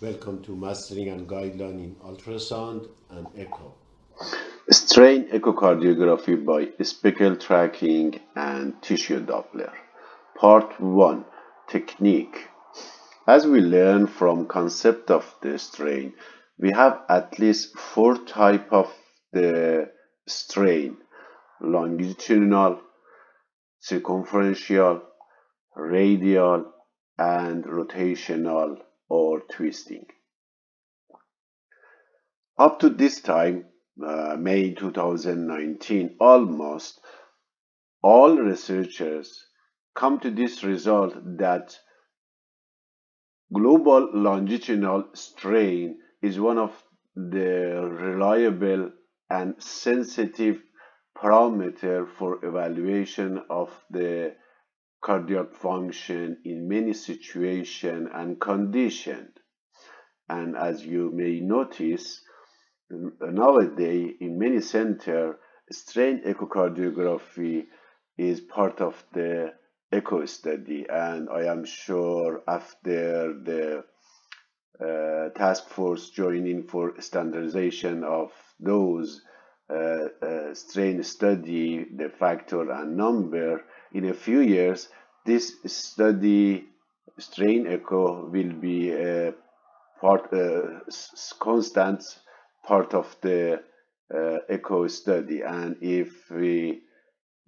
Welcome to Mastering and Guideline in Ultrasound and Echo. Strain echocardiography by speckle tracking and tissue Doppler. Part 1 Technique. As we learn from concept of the strain, we have at least four type of the strain. Longitudinal, circumferential, radial, and rotational or twisting. Up to this time, uh, May 2019, almost all researchers come to this result that global longitudinal strain is one of the reliable and sensitive parameter for evaluation of the cardiac function in many situations and conditions. And as you may notice, nowadays in many centers, strain echocardiography is part of the echo study. And I am sure after the uh, task force joining for standardization of those uh, uh, strain study, the factor and number, in a few years, this study strain echo will be a part, uh, constant part of the uh, echo study. And if we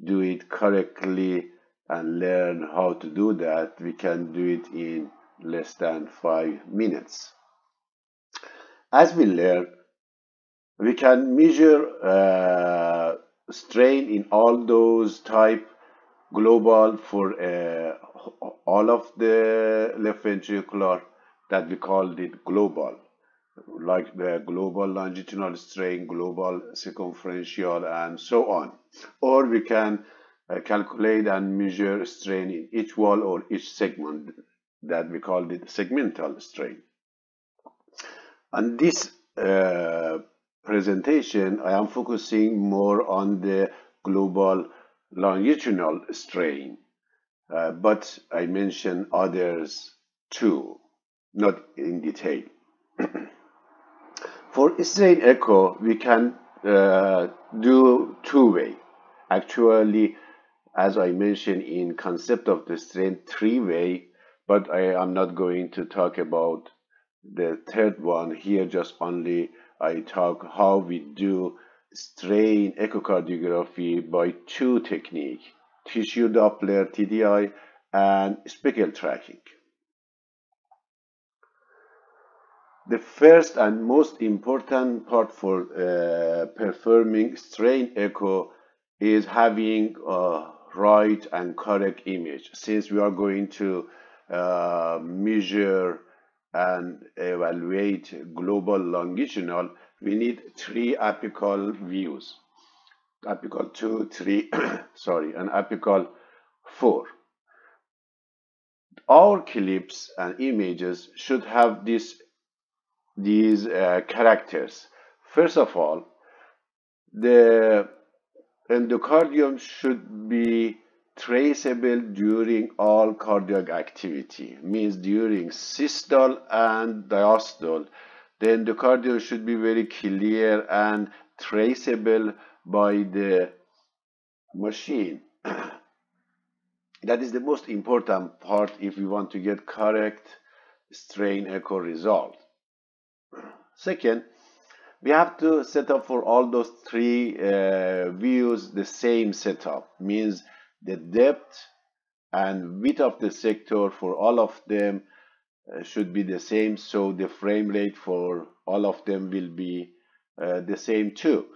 do it correctly and learn how to do that, we can do it in less than five minutes. As we learn, we can measure uh, strain in all those type global for uh, all of the left ventricular that we called it global. Like the global longitudinal strain global circumferential and so on. Or we can uh, calculate and measure strain in each wall or each segment that we called it segmental strain. And this uh, presentation I am focusing more on the global longitudinal strain, uh, but I mention others too, not in detail. For strain echo, we can uh, do two way. Actually, as I mentioned in concept of the strain, three way, but I am not going to talk about the third one here, just only I talk how we do strain echocardiography by two techniques, tissue Doppler TDI and speckle tracking. The first and most important part for uh, performing strain echo is having a right and correct image. Since we are going to uh, measure and evaluate global longitudinal, we need three apical views. Apical 2, 3, sorry, and apical 4. Our clips and images should have this, these uh, characters. First of all, the endocardium should be traceable during all cardiac activity, means during systole and diastole the endocardium should be very clear and traceable by the machine. that is the most important part if we want to get correct strain echo result. Second, we have to set up for all those three uh, views the same setup, means the depth and width of the sector for all of them should be the same so the frame rate for all of them will be uh, the same too.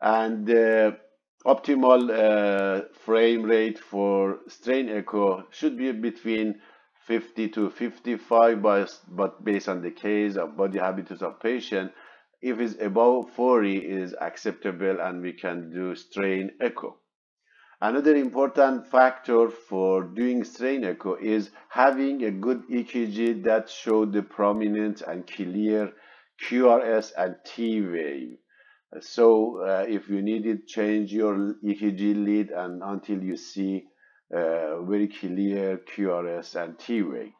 And the optimal uh, frame rate for strain echo should be between 50 to 55 but, but based on the case of body habitus of patient if it's above 40 is acceptable and we can do strain echo Another important factor for doing strain echo is having a good EKG that show the prominent and clear QRS and T wave. So uh, if you need it, change your EKG lead and until you see uh, very clear QRS and T wave.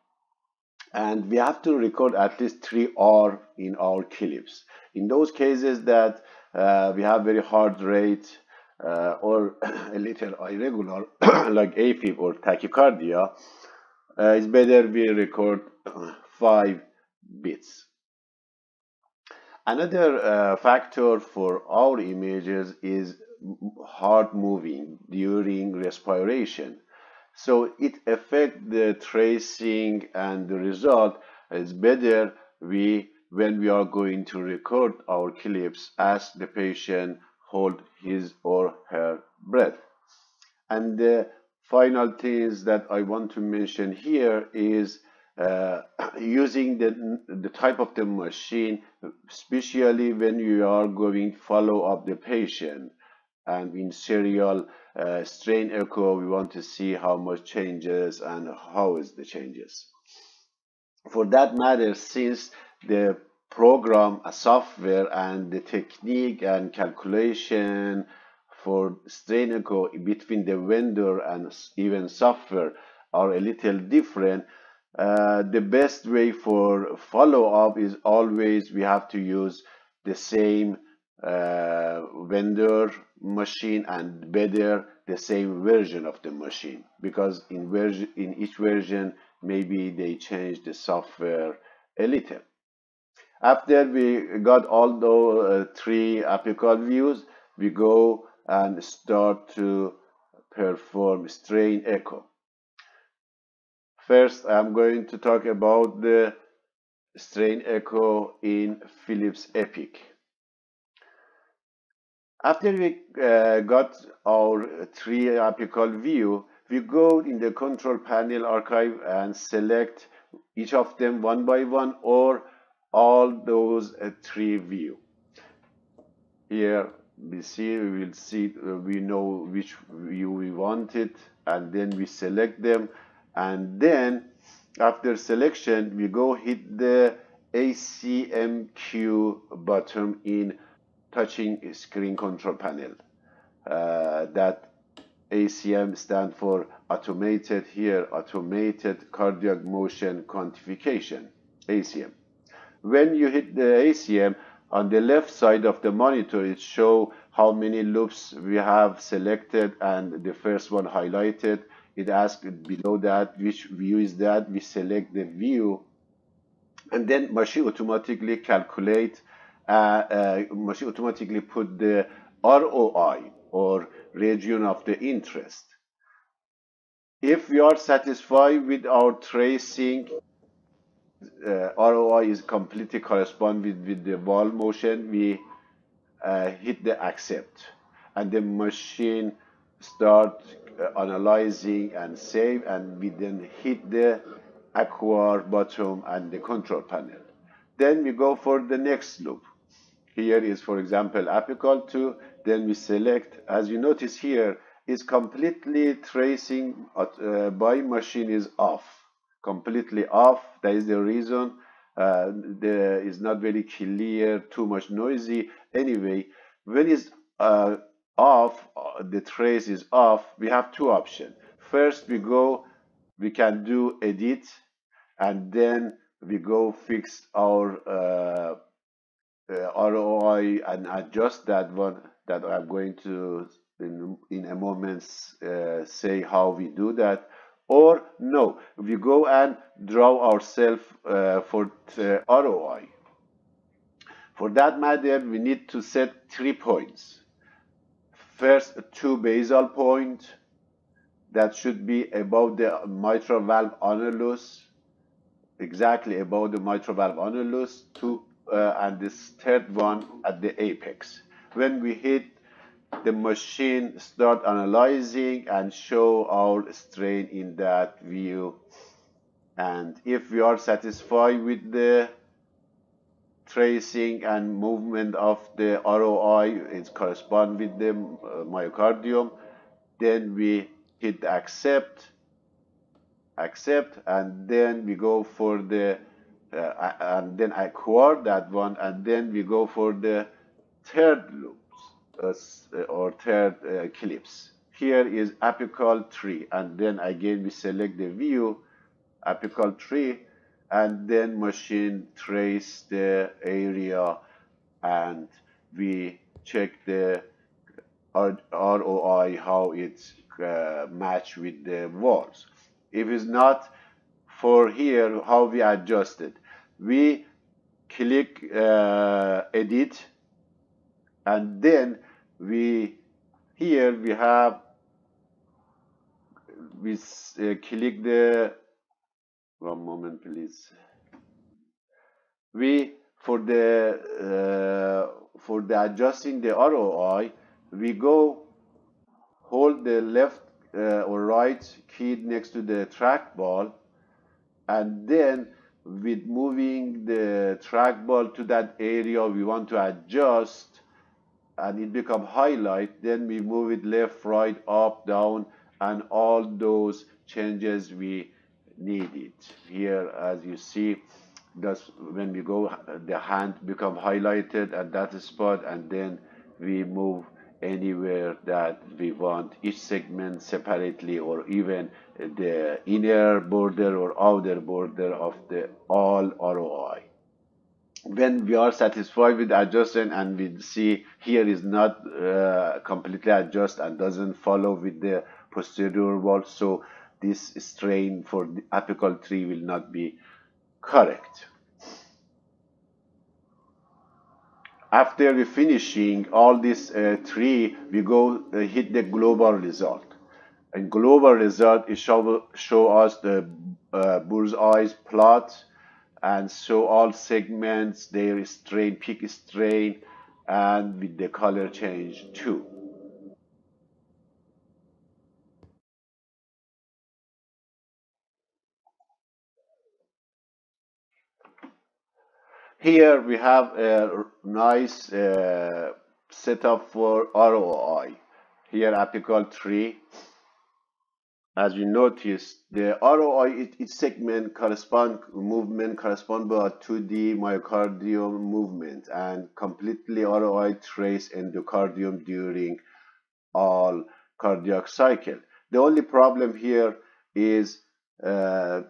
and we have to record at least three R in our clips. In those cases that uh, we have very hard rate uh, or a little irregular like AFib or tachycardia, uh, it's better we record five bits. Another uh, factor for our images is heart moving during respiration. So it affects the tracing and the result is better we when we are going to record our clips as the patient hold his or her breath. And the final things that I want to mention here is uh, using the, the type of the machine, especially when you are going follow up the patient and in serial uh, strain echo, we want to see how much changes and how is the changes. For that matter, since the program, a software and the technique and calculation for strain echo between the vendor and even software are a little different, uh, the best way for follow-up is always we have to use the same uh, vendor machine and better the same version of the machine because in version in each version maybe they change the software a little after we got all those uh, three apical views. We go and start to perform strain echo. First i'm going to talk about the strain echo in Philips EPIQ. After we uh, got our three apical view, we go in the control panel archive and select each of them one by one or all those uh, three view. Here we see, we will see, uh, we know which view we wanted and then we select them and then after selection we go hit the ACMQ button in touching screen control panel. Uh, that ACM stand for automated here, automated cardiac motion quantification, ACM. When you hit the ACM, on the left side of the monitor, it show how many loops we have selected and the first one highlighted. It asks below that which view is that. We select the view and then machine automatically calculate uh, uh, machine automatically put the ROI or region of the interest. If we are satisfied with our tracing, uh, ROI is completely correspond with, with the ball motion, we uh, hit the accept and the machine start uh, analyzing and save and we then hit the acquire bottom and the control panel. Then we go for the next loop. Here is, for example, apical 2. Then we select, as you notice here, is completely tracing uh, by machine is off, completely off. That is the reason. Uh, there is not very clear, too much noisy. Anyway, when it's uh, off, uh, the trace is off, we have two options. First, we go, we can do edit, and then we go fix our uh, uh, ROI and adjust that one that I'm going to in, in a moment uh, say how we do that or no? We go and draw ourselves uh, for ROI for that matter we need to set three points. First two basal point that should be above the mitral valve annulus exactly above the mitral valve annulus two uh, and this third one at the apex. When we hit the machine start analyzing and show our strain in that view. And if we are satisfied with the tracing and movement of the ROI it correspond with the uh, myocardium then we hit accept accept and then we go for the uh, and then I quad that one, and then we go for the third loops uh, or third uh, clips. Here is apical tree, and then again we select the view, apical tree, and then machine trace the area and we check the ROI how it's uh, match with the walls. If it's not for here, how we adjust it. We click uh, edit and then we here we have we uh, click the one moment please. We for the uh, for the adjusting the ROI we go hold the left uh, or right key next to the trackball and then with moving the trackball to that area we want to adjust and it become highlight then we move it left right up down and all those changes we need it. Here as you see that's when we go the hand become highlighted at that spot and then we move anywhere that we want each segment separately or even the inner border or outer border of the all ROI when we are satisfied with adjustment and we see here is not uh, completely adjust and doesn't follow with the posterior wall so this strain for the apical tree will not be correct. After we finishing all this uh, tree we go uh, hit the global result. And global result is show, show us the uh, bullseye plot and show all segments their strain peak strain and with the color change too Here we have a nice uh, setup for ROI. Here apical tree. As you notice, the ROI each segment correspond movement correspond to 2D myocardium movement and completely ROI trace endocardium during all cardiac cycle. The only problem here is uh,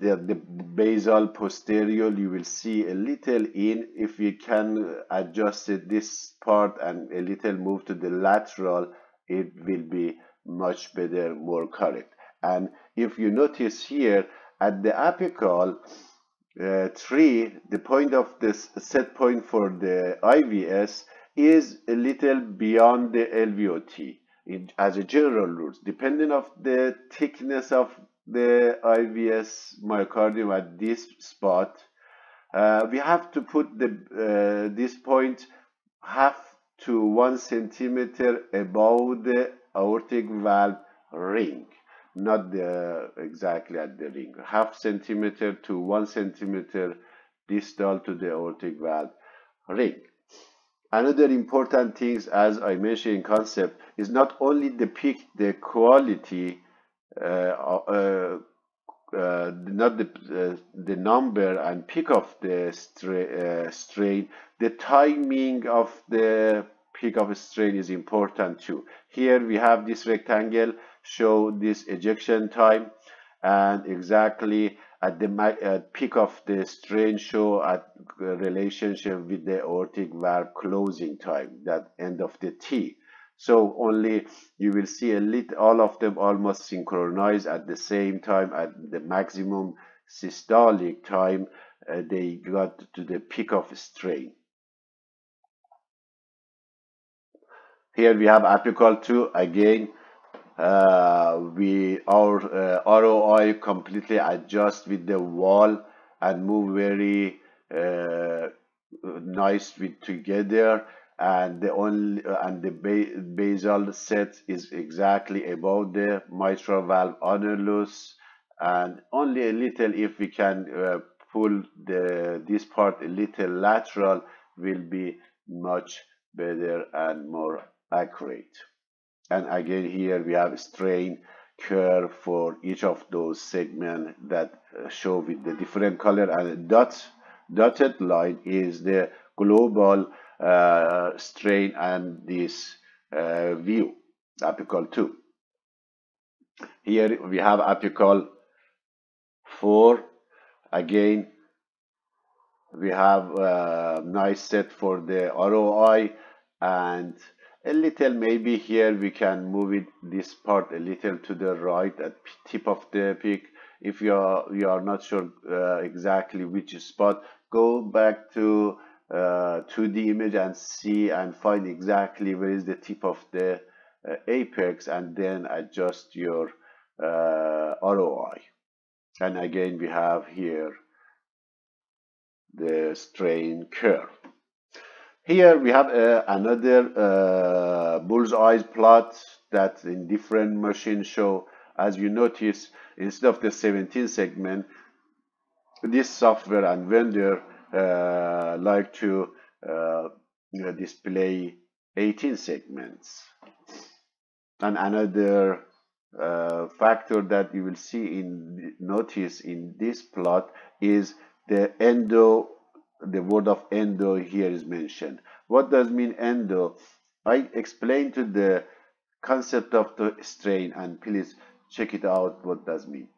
the, the basal posterior you will see a little in if we can adjust it, this part and a little move to the lateral it will be much better more correct. And if you notice here at the apical uh, tree the point of this set point for the IVS is a little beyond the LVOT it, as a general rule. Depending of the thickness of the IVS myocardium at this spot, uh, we have to put the uh, this point half to one centimeter above the aortic valve ring, not the exactly at the ring, half centimeter to one centimeter distal to the aortic valve ring. Another important thing, as I mentioned in concept, is not only the peak, the quality uh, uh, uh, not the the number and peak of the stra strain, the timing of the peak of strain is important too. Here we have this rectangle show this ejection time and exactly at the uh, peak of the strain show at relationship with the aortic valve closing time that end of the T. So only you will see a little, all of them almost synchronized at the same time at the maximum systolic time uh, they got to the peak of strain. Here we have apical 2 again. Uh, we our uh, ROI completely adjust with the wall and move very uh, nice with together. And the only and the basal set is exactly above the mitral valve annulus and only a little if we can uh, pull the this part a little lateral will be much better and more accurate and again here we have strain curve for each of those segments that uh, show with the different color. And dot dotted line is the global uh, strain and this uh, view, apical 2. Here we have apical 4 again we have a nice set for the ROI and a little maybe here we can move it this part a little to the right at tip of the peak. If you are you are not sure uh, exactly which spot go back to uh, 2d image and see and find exactly where is the tip of the uh, apex and then adjust your uh, ROI and again we have here the strain curve here we have uh, another uh, bullseye plot that in different machines show. As you notice instead of the 17 segment this software and vendor uh, like to uh, display 18 segments. And another uh, factor that you will see in notice in this plot is the endo the word of endo here is mentioned. What does mean endo? I explained to the concept of the strain and please check it out what does mean.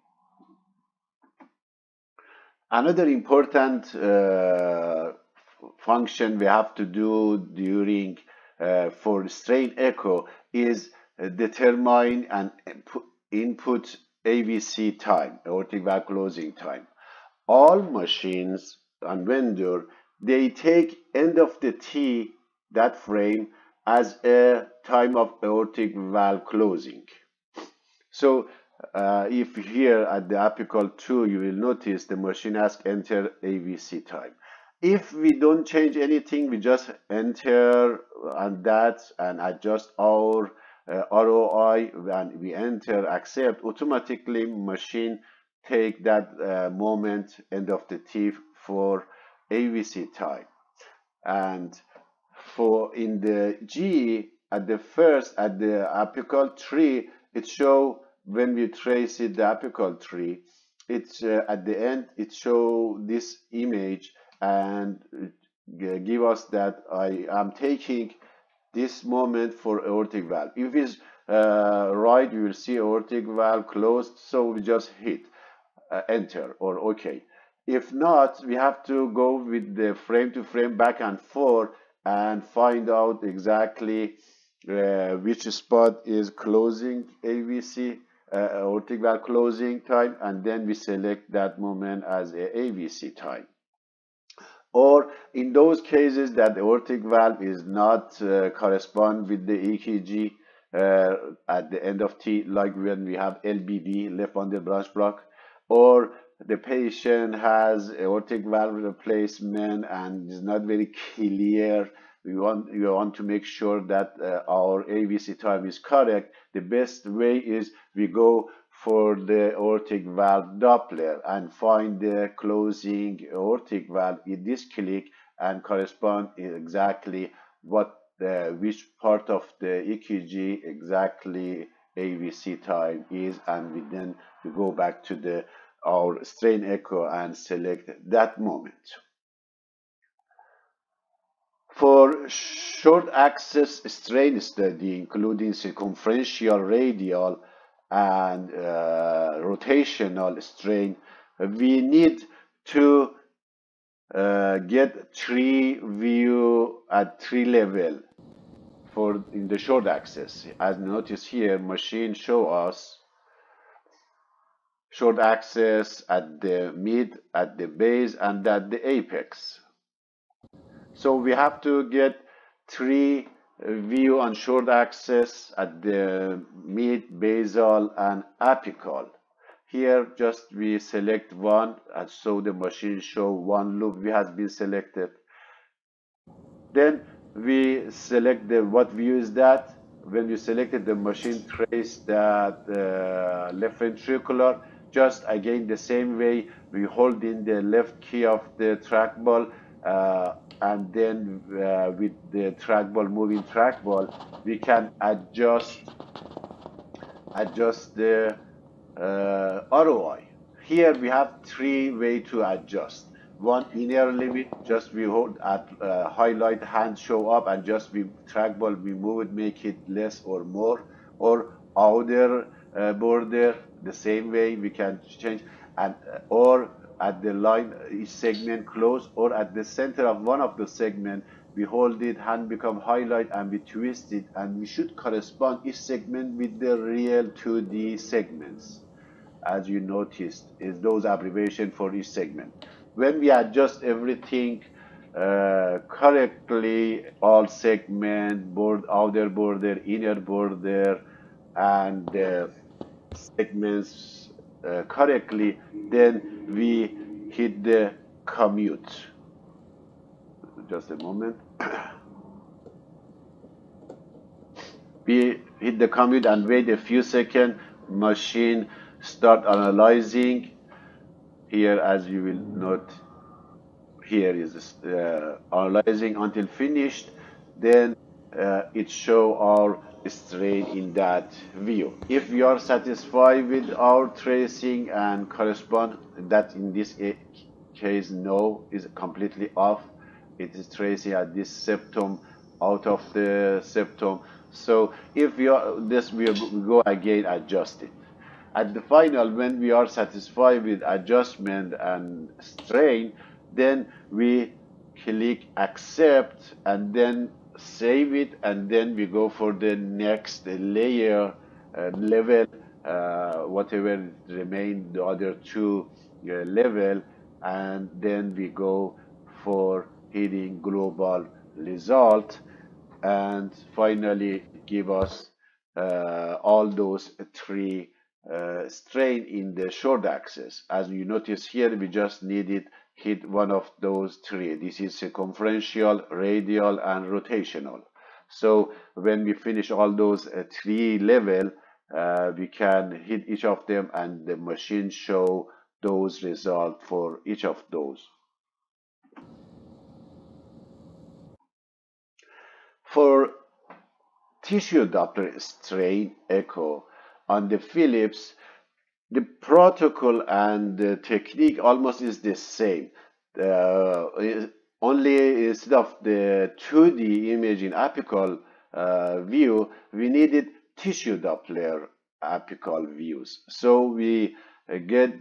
Another important uh, function we have to do during uh, for strain echo is determine and input AVC time, aortic valve closing time. All machines and vendor, they take end of the T, that frame, as a time of aortic valve closing. So uh, if here at the apical 2, you will notice the machine has enter AVC time. If we don't change anything, we just enter on that and adjust our uh, ROI and we enter accept automatically machine take that uh, moment end of the T for AVC time and for in the G at the first at the apical tree it show when we trace it the apical tree it's uh, at the end it show this image and give us that I am taking this moment for aortic valve. If it's uh, right, you will see aortic valve closed, so we just hit uh, enter or OK. If not, we have to go with the frame to frame back and forth and find out exactly uh, which spot is closing AVC, uh, aortic valve closing time, and then we select that moment as a AVC time. Or in those cases that the aortic valve is not uh, correspond with the EKG uh, at the end of T, like when we have LBB, left bundle branch block, or the patient has aortic valve replacement and is not very clear. We want, we want to make sure that uh, our AVC time is correct. The best way is we go for the aortic valve Doppler and find the closing aortic valve in this click and correspond exactly what the which part of the EKG exactly AVC time is and we then we go back to the our strain echo and select that moment. For short axis strain study, including circumferential radial and uh, rotational strain, we need to uh, get three view at three level for in the short axis. As notice here, machine show us short axis at the mid, at the base, and at the apex. So we have to get three view on short axis at the mid, basal, and apical. Here just we select one and so the machine show one loop we has been selected. Then we select the what view is that. When you selected the machine trace that uh, left ventricular, just again the same way we hold in the left key of the trackball uh, and then uh, with the trackball moving trackball we can adjust adjust the uh, ROI here we have three way to adjust. One inner limit just we hold at uh, highlight hand show up and just we trackball we move it make it less or more or outer uh, border the same way we can change and or at the line each segment close or at the center of one of the segment we hold it hand become highlight and we twist it and we should correspond each segment with the real 2d segments. As you noticed is those abbreviation for each segment. When we adjust everything uh, correctly all segment board outer border inner border and uh, segments uh, correctly then we hit the commute. Just a moment. We hit the commute and wait a few seconds. Machine start analyzing. Here as you will note here is uh, analyzing until finished. Then uh, it show our strain in that view. If we are satisfied with our tracing and correspond that in this case no is completely off. It is tracing at this septum out of the septum. So if we are this we go again adjust it. At the final when we are satisfied with adjustment and strain then we click accept and then save it and then we go for the next layer uh, level uh, whatever remain the other two uh, level and then we go for hitting global result and finally give us uh, all those three uh, strain in the short axis. As you notice here we just needed hit one of those three. This is circumferential, radial, and rotational. So when we finish all those uh, three level, uh, we can hit each of them and the machine show those results for each of those. For tissue Doppler strain echo on the Philips, the protocol and the technique almost is the same. Uh, only instead of the 2D image in apical uh, view, we needed tissue Doppler apical views. So we get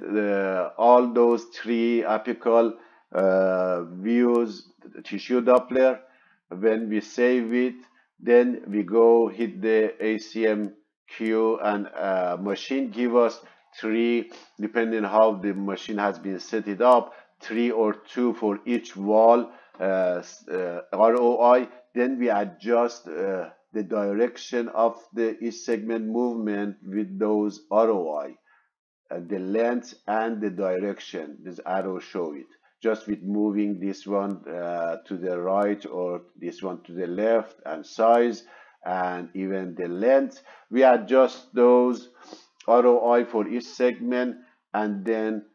all those three apical uh, views, tissue Doppler. When we save it, then we go hit the ACMQ and uh, machine give us three, depending how the machine has been set it up, three or two for each wall uh, uh, ROI. Then we adjust uh, the direction of the each segment movement with those ROI, uh, the length and the direction. This arrow show it. Just with moving this one uh, to the right or this one to the left and size and even the length. We adjust those ROI for each segment and then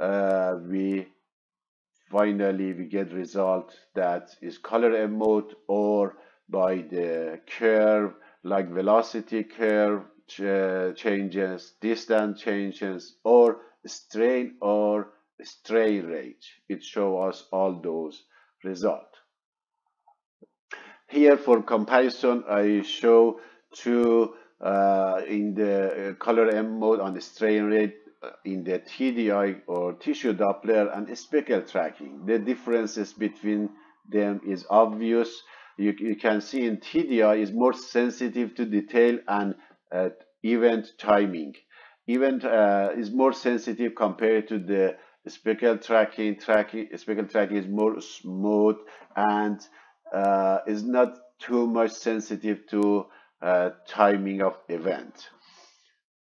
uh, we finally we get result that is color mode or by the curve like velocity curve ch changes, distance changes or strain or strain rate. It shows us all those result Here for comparison I show two uh, in the uh, color M mode on the strain rate uh, in the TDI or tissue Doppler and speckle tracking. The differences between them is obvious. You, you can see in TDI is more sensitive to detail and uh, event timing. Event uh, is more sensitive compared to the speckle tracking. Tracking speckle tracking is more smooth and uh, is not too much sensitive to uh, timing of event.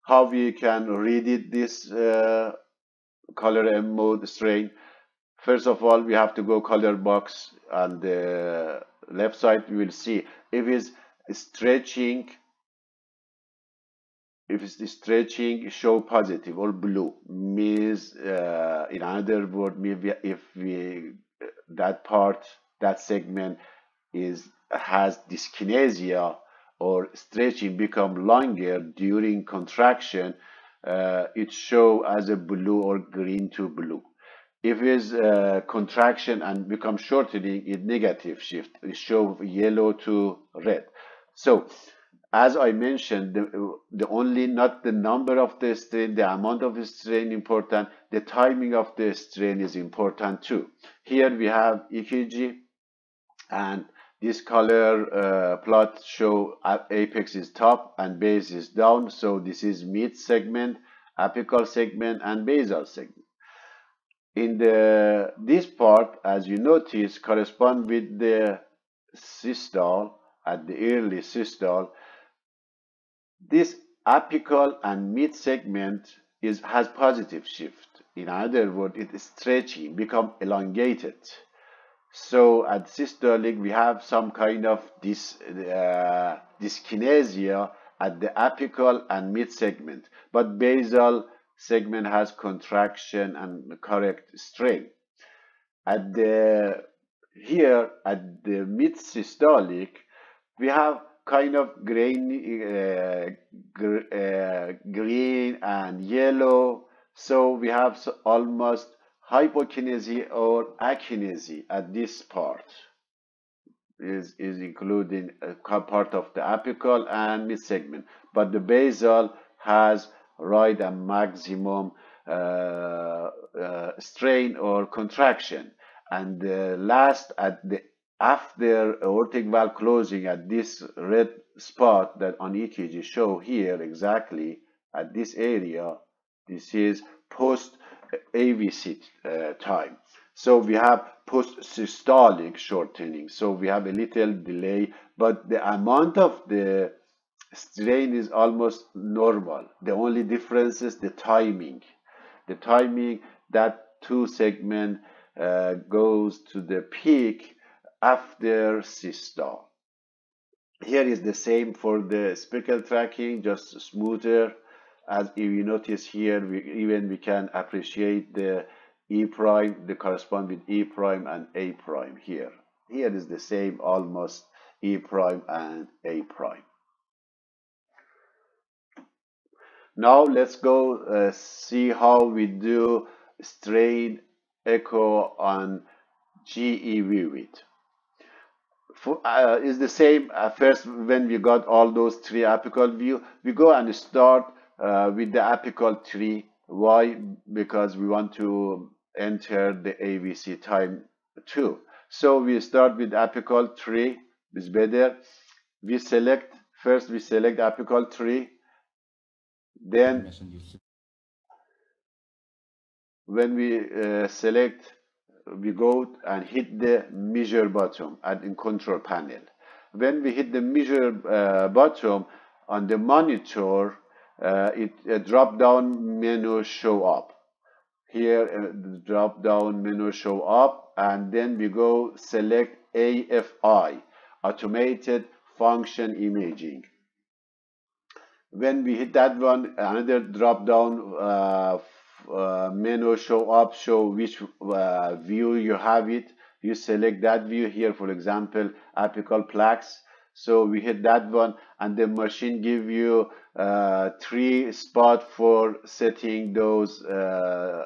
How we can read it, this uh, color and mode strain. First of all, we have to go color box on the left side. We will see if it's stretching, if it's stretching, show positive or blue. Means, uh, in other word, maybe if we that part, that segment is has dyskinesia or stretching become longer during contraction, uh, it show as a blue or green to blue. If it's uh, contraction and become shortening, it negative shift. It show yellow to red. So as I mentioned, the, the only not the number of the strain, the amount of the strain important, the timing of the strain is important too. Here we have EKG and this color uh, plot show apex is top and base is down. So this is mid segment, apical segment and basal segment. In the this part, as you notice, correspond with the systole at the early systole this apical and mid segment is, has positive shift. In other words, it is stretching, become elongated. So at systolic, we have some kind of this uh, dyskinesia at the apical and mid segment, but basal segment has contraction and correct strain. At the here at the mid systolic, we have kind of grain, uh, gr uh, green and yellow. So we have almost hypokinesia or akinesia at this part is, is including a part of the apical and mid segment. But the basal has right and maximum uh, uh, strain or contraction. And the last at the after aortic valve closing at this red spot that on EKG show here exactly at this area, this is post AVC uh, time. So we have post systolic shortening. So we have a little delay, but the amount of the strain is almost normal. The only difference is the timing. The timing that two segment uh, goes to the peak after systole. Here is the same for the speckle tracking, just smoother. As if you notice here, we, even we can appreciate the E prime, the correspond with E prime and A prime here. Here is the same, almost E prime and A prime. Now let's go uh, see how we do strain echo on GE Vivid for, uh, is the same uh, first when we got all those three apical view we go and start uh, with the apical tree. Why? Because we want to enter the AVC time too. So we start with apical tree is better we select first we select apical tree then when we uh, select we go and hit the measure button at in control panel. When we hit the measure uh, button on the monitor, uh, it a drop down menu show up. Here, uh, drop down menu show up, and then we go select AFI, automated function imaging. When we hit that one, another drop down uh, uh, menu show up show which uh, view you have it you select that view here for example apical plaques so we hit that one and the machine give you uh, three spot for setting those uh,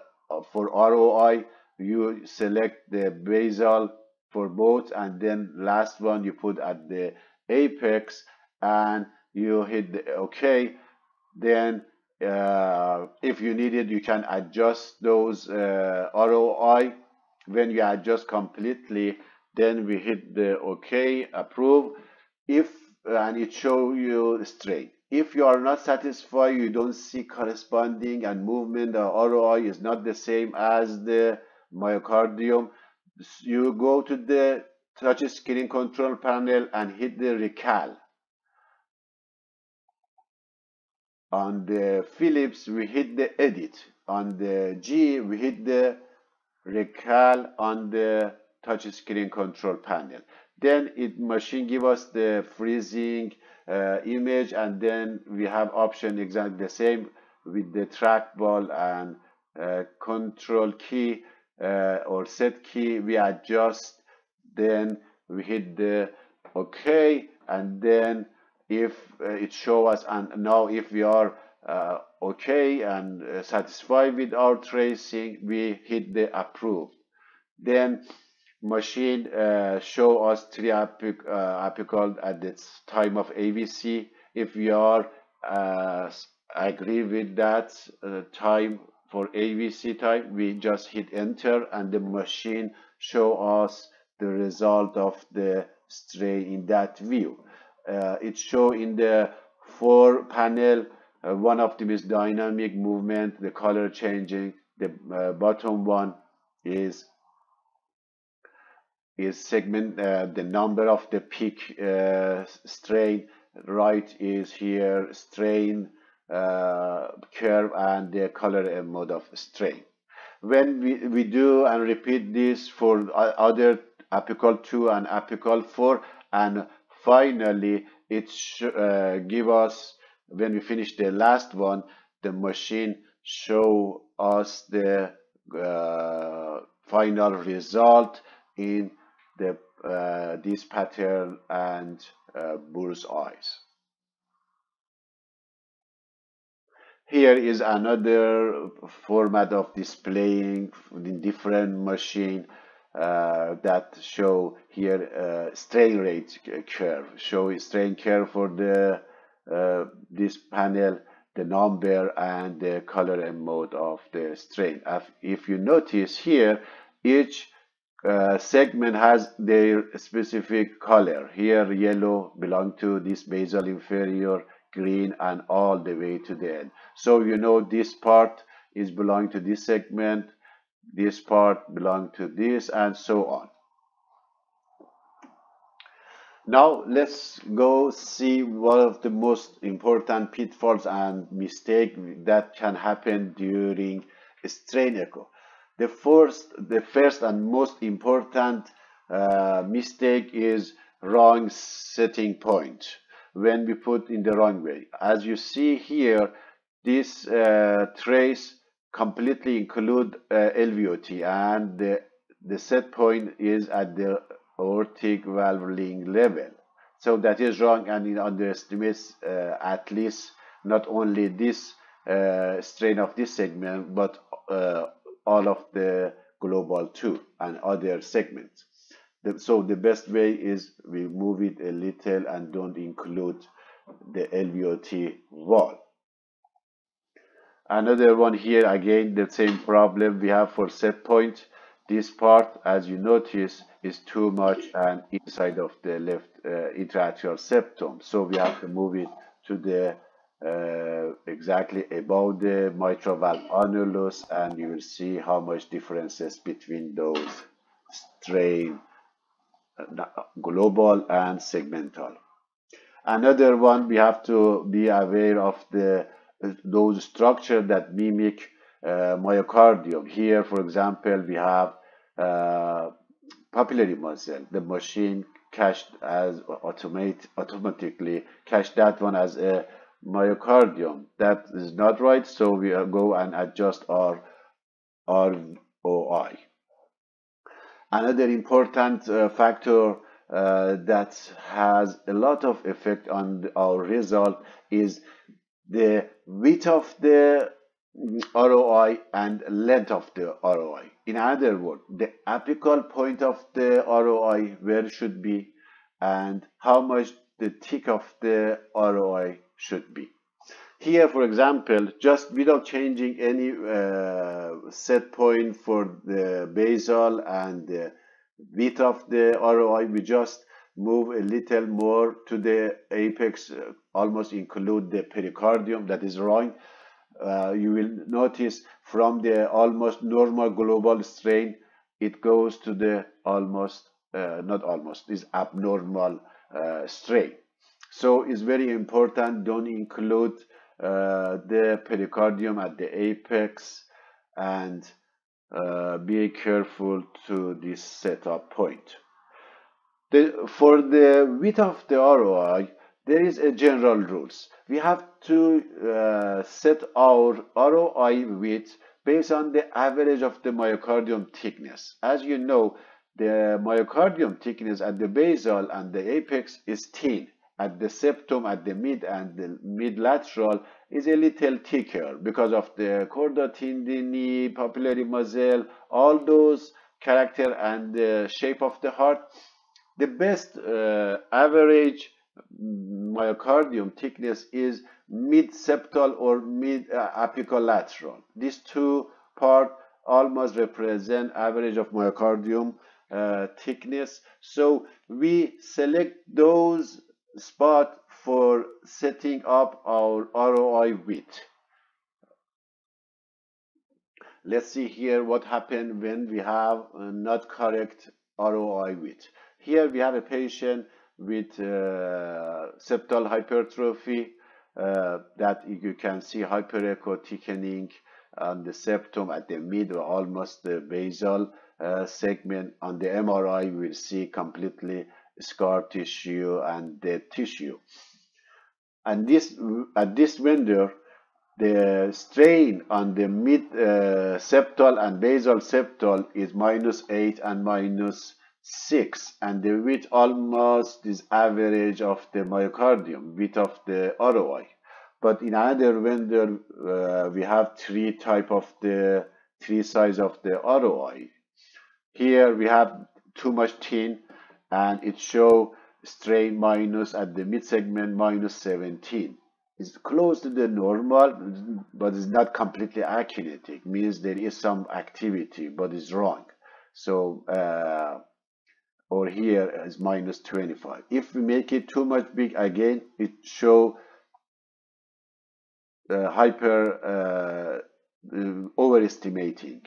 for ROI you select the basal for both and then last one you put at the apex and you hit the OK then uh, if you need it, you can adjust those uh, ROI. When you adjust completely, then we hit the OK, approve. If and it show you straight. If you are not satisfied, you don't see corresponding and movement, the ROI is not the same as the myocardium. You go to the touch screen control panel and hit the recal On the Philips, we hit the edit. On the G, we hit the recal on the touch screen control panel. Then it machine give us the freezing uh, image and then we have option exactly the same with the trackball and uh, control key uh, or set key. We adjust then we hit the OK and then if uh, it show us and now if we are uh, okay and uh, satisfied with our tracing we hit the approved then machine uh, show us three apic, uh, apical at the time of AVC if we are uh, agree with that uh, time for AVC time, we just hit enter and the machine show us the result of the strain in that view. Uh, it show in the four panel, uh, one of them is dynamic movement, the color changing, the uh, bottom one is is segment uh, the number of the peak uh, strain right is here strain uh, curve and the color M mode of strain. When we, we do and repeat this for other apical 2 and apical 4 and finally it uh, give us when we finish the last one the machine show us the uh, final result in the uh, this pattern and uh, bull's eyes. Here is another format of displaying in different machine uh, that show here uh, strain rate curve, show strain curve for the uh, this panel, the number and the color M mode of the strain. If you notice here, each uh, segment has their specific color. Here yellow belong to this basal inferior, green and all the way to the end. So you know this part is belong to this segment, this part belong to this and so on. Now let's go see one of the most important pitfalls and mistake that can happen during strain echo. The first, the first and most important uh, mistake is wrong setting point when we put in the wrong way. As you see here, this uh, trace completely include uh, LVOT and the, the set point is at the aortic valve ring level. So that is wrong and it underestimates uh, at least not only this uh, strain of this segment, but uh, all of the global 2 and other segments. So the best way is we move it a little and don't include the LVOT wall. Another one here, again, the same problem we have for set point. This part, as you notice, is too much and inside of the left uh, septum. So we have to move it to the uh, exactly above the mitral valve annulus and you will see how much differences between those strain uh, global and segmental. Another one we have to be aware of the those structure that mimic uh, myocardium. Here, for example, we have uh, papillary muscle. The machine cached as automate automatically cache that one as a myocardium. That is not right, so we go and adjust our ROI. Another important uh, factor uh, that has a lot of effect on our result is the width of the ROI and length of the ROI. In other words, the apical point of the ROI where should be and how much the thick of the ROI should be. Here, for example, just without changing any uh, set point for the basal and the width of the ROI, we just move a little more to the apex, uh, almost include the pericardium, that is wrong. Uh, you will notice from the almost normal global strain, it goes to the almost, uh, not almost, is abnormal uh, strain. So it's very important, don't include uh, the pericardium at the apex and uh, be careful to this setup point. The, for the width of the ROI, there is a general rules. We have to uh, set our ROI width based on the average of the myocardium thickness. As you know, the myocardium thickness at the basal and the apex is thin at the septum at the mid and the mid lateral is a little thicker because of the chorda tendineae, papillary muscle, all those character and the shape of the heart. The best uh, average myocardium thickness is mid-septal or mid-apicolateral. These two parts almost represent average of myocardium uh, thickness. So we select those spots for setting up our ROI width. Let's see here what happened when we have not correct ROI width. Here we have a patient with uh, septal hypertrophy uh, that you can see hyperecho thickening on the septum at the mid or almost the basal uh, segment. On the MRI, we will see completely scar tissue and dead tissue. And this at this window, the strain on the mid uh, septal and basal septal is minus 8 and minus 6 and the width almost is average of the myocardium width of the ROI but in another vendor uh, we have three type of the three size of the ROI here we have too much thin and it show strain minus at the mid segment minus 17 it's close to the normal but it's not completely accurate. It means there is some activity but it's wrong. So uh, or here is minus 25 if we make it too much big again it show uh, hyper uh, overestimating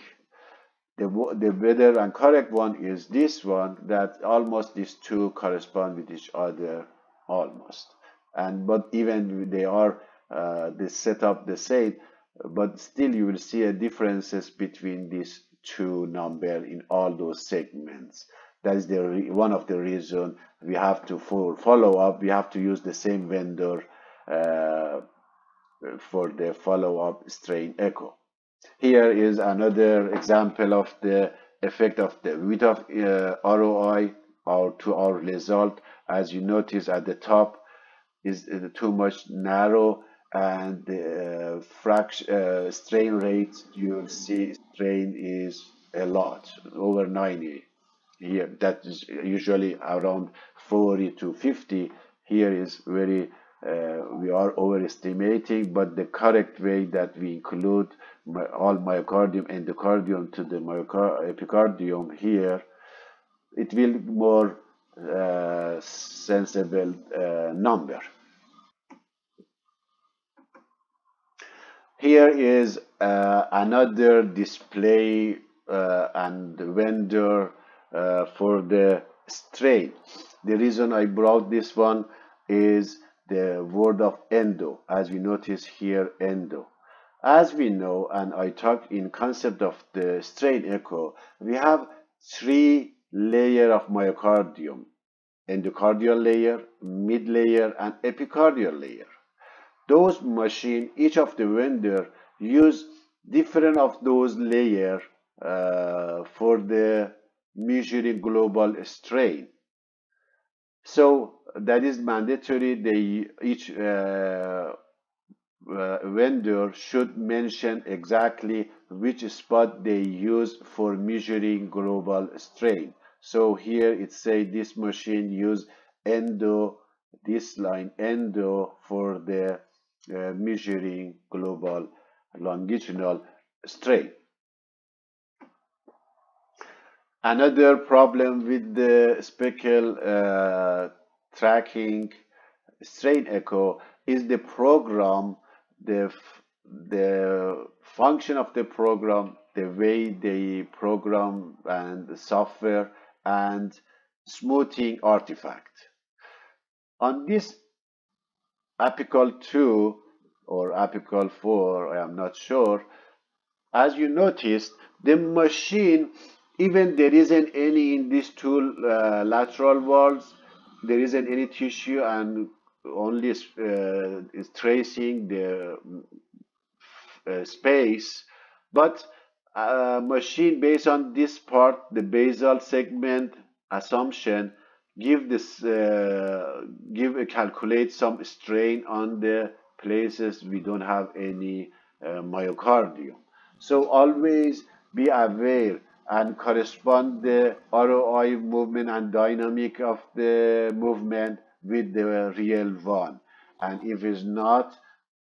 the, the better and correct one is this one that almost these two correspond with each other almost. And but even they are uh, the setup the same but still you will see a differences between these two number in all those segments. That is the one of the reason we have to for follow up. We have to use the same vendor uh, for the follow-up strain echo here is another example of the effect of the width of uh, ROI or to our result. As you notice at the top is uh, too much narrow and the uh, fraction uh, strain rate you'll see strain is a lot over 90 here that is usually around 40 to 50 here is very uh, we are overestimating but the correct way that we include my, all myocardium endocardium to the epicardium here it will be more uh, sensible uh, number here is uh, another display uh, and vendor uh, for the strain. The reason I brought this one is the word of endo, as we notice here, endo. As we know, and I talked in concept of the strain echo, we have three layer of myocardium, endocardial layer, mid layer, and epicardial layer. Those machine, each of the vendor use different of those layer uh, for the measuring global strain. So that is mandatory. They each uh, uh, vendor should mention exactly which spot they use for measuring global strain. So here it say this machine use endo, this line endo for the uh, measuring global longitudinal strain. Another problem with the speckle uh, tracking strain echo is the program, the, the function of the program, the way they program and the software and smoothing artifact. On this apical 2 or apical 4, I am not sure, as you noticed, the machine even there isn't any in these two uh, lateral walls there isn't any tissue and only uh, is tracing the uh, space. But a machine based on this part the basal segment assumption give this uh, give a calculate some strain on the places we don't have any uh, myocardium. So always be aware and correspond the ROI movement and dynamic of the movement with the real one. And if it's not,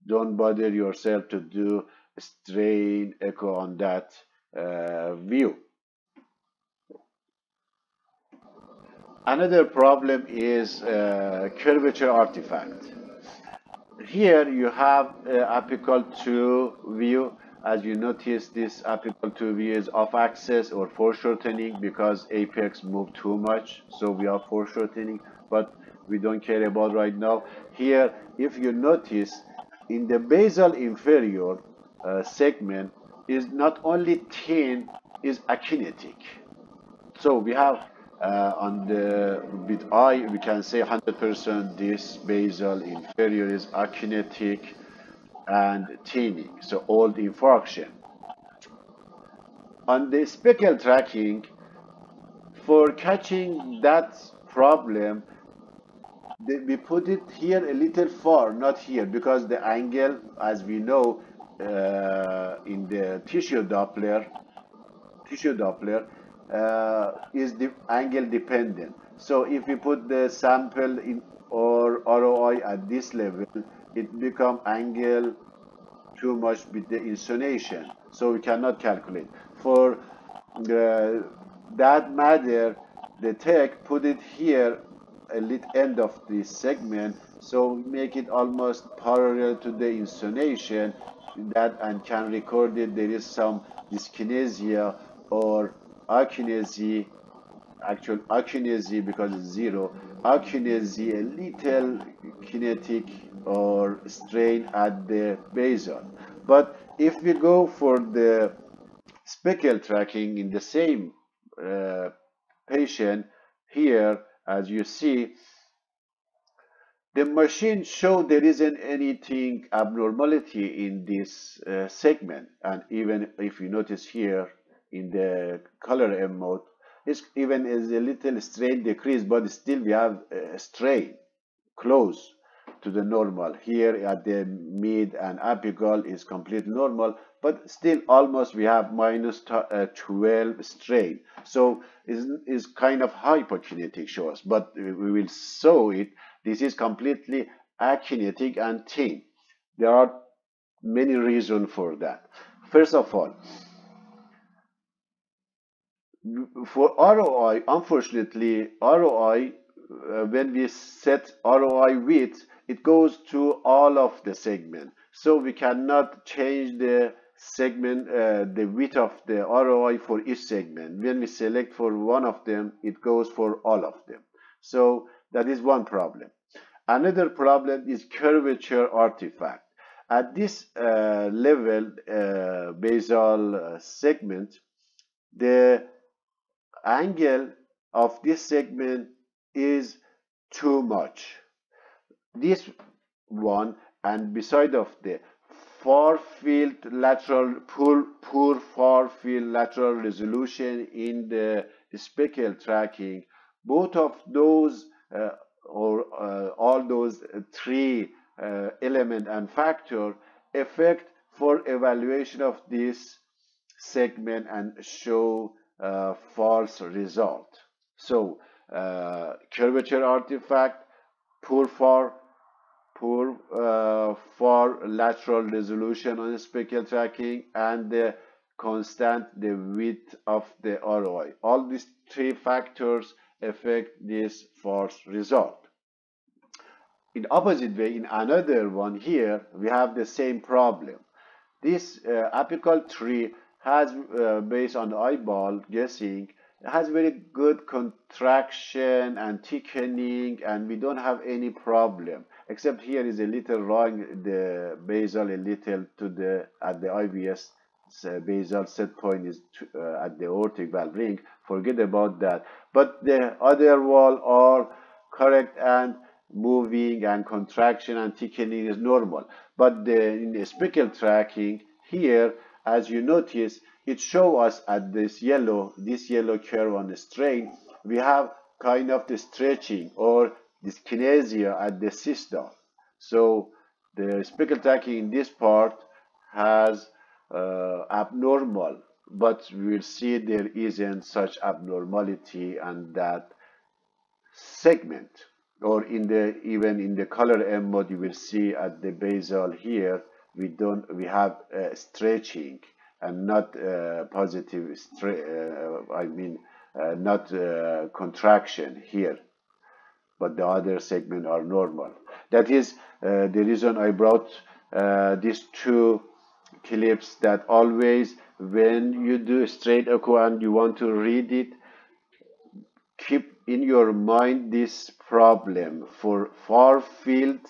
don't bother yourself to do strain echo on that uh, view. Another problem is uh, curvature artifact. Here you have uh, apical 2 view. As you notice, this apical 2 view is off axis or foreshortening because apex moved too much. So we are foreshortening, but we don't care about right now. Here, if you notice, in the basal inferior uh, segment is not only thin, is akinetic. So we have uh, on the with eye we can say 100% this basal inferior is akinetic and thinning so old infarction on the speckle tracking for catching that problem we put it here a little far not here because the angle as we know uh, in the tissue doppler tissue doppler uh, is the angle dependent. So if we put the sample in or ROI at this level, it become angle too much with the insonation. So we cannot calculate. For the, that matter, the tech put it here a little end of this segment so make it almost parallel to the insonation that and can record it there is some dyskinesia or akinesia, actual akinesia because it's zero, akinesia, a little kinetic or strain at the basal. But if we go for the speckle tracking in the same uh, patient here, as you see, the machine showed there isn't anything abnormality in this uh, segment. And even if you notice here, in the color M mode is even is a little strain decrease, but still we have a strain close to the normal. Here at the mid and apical is completely normal, but still almost we have uh, 12 strain. So is is kind of hypokinetic shows, but we will show it. This is completely akinetic and thin. There are many reasons for that. First of all, for ROI, unfortunately, ROI, uh, when we set ROI width, it goes to all of the segment. So we cannot change the segment, uh, the width of the ROI for each segment. When we select for one of them, it goes for all of them. So that is one problem. Another problem is curvature artifact. At this uh, level, uh, basal uh, segment, the angle of this segment is too much. This one and beside of the far field lateral poor, poor far field lateral resolution in the speckle tracking, both of those uh, or uh, all those three uh, element and factor affect for evaluation of this segment and show uh, false result. So uh, curvature artifact, poor for poor uh, for lateral resolution on speckle tracking and the constant the width of the ROI. All these three factors affect this false result. In opposite way, in another one here, we have the same problem. This uh, apical tree has uh, based on the eyeball guessing has very good contraction and thickening and we don't have any problem. Except here is a little wrong the basal a little to the at the IVS uh, basal set point is to, uh, at the aortic valve ring. Forget about that. But the other wall are correct and moving and contraction and thickening is normal. But the in the speckle tracking here as you notice, it shows us at this yellow, this yellow curve on the strain, we have kind of the stretching or dyskinesia at the systole. So the speckle tracking in this part has uh, abnormal, but we will see there isn't such abnormality on that segment. or in the even in the color M mode you will see at the basal here we don't we have uh, stretching and not uh, positive uh, I mean uh, not uh, contraction here. But the other segment are normal. That is uh, the reason I brought these two clips that always when you do strain echo and you want to read it keep in your mind this problem for far field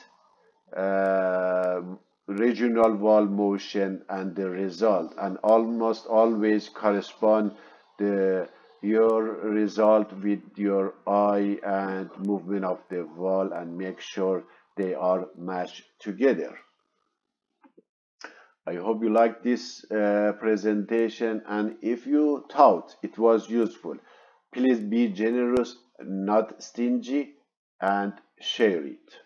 regional wall motion and the result and almost always correspond the your result with your eye and movement of the wall and make sure they are matched together. I hope you like this uh, presentation and if you thought it was useful, please be generous, not stingy and share it.